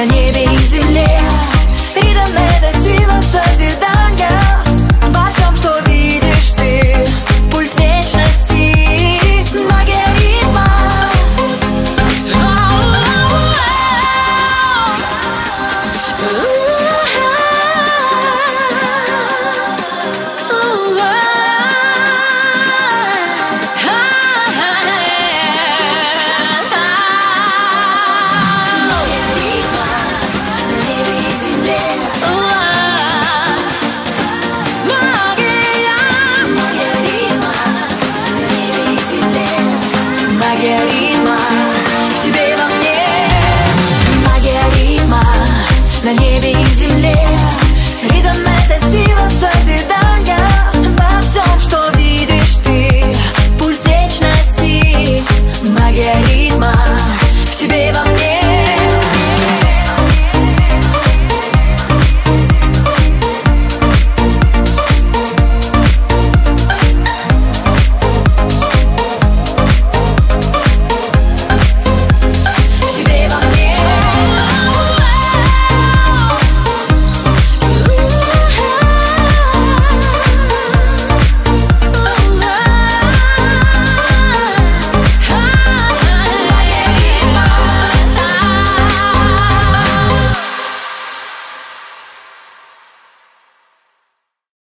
na niebie